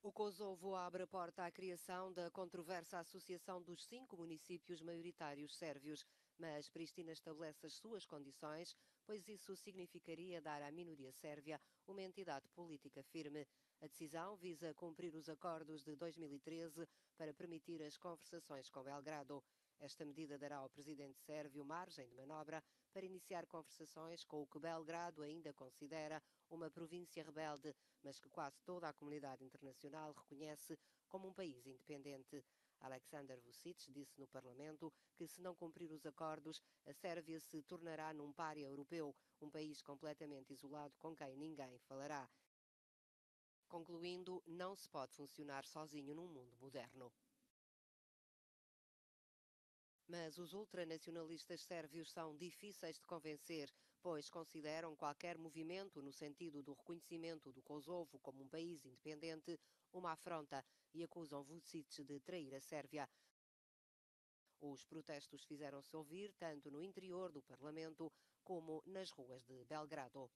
O Kosovo abre a porta à criação da controversa Associação dos Cinco Municípios Maioritários Sérvios, mas Pristina estabelece as suas condições, pois isso significaria dar à minoria sérvia uma entidade política firme. A decisão visa cumprir os acordos de 2013 para permitir as conversações com Belgrado. Esta medida dará ao presidente sérvio margem de manobra para iniciar conversações com o que Belgrado ainda considera uma província rebelde, mas que quase toda a comunidade internacional reconhece como um país independente. Alexander Vucic disse no Parlamento que, se não cumprir os acordos, a Sérvia se tornará num pária europeu, um país completamente isolado com quem ninguém falará. Concluindo, não se pode funcionar sozinho num mundo moderno. Mas os ultranacionalistas sérvios são difíceis de convencer, pois consideram qualquer movimento no sentido do reconhecimento do Kosovo como um país independente uma afronta e acusam Vucic de trair a Sérvia. Os protestos fizeram-se ouvir tanto no interior do Parlamento como nas ruas de Belgrado.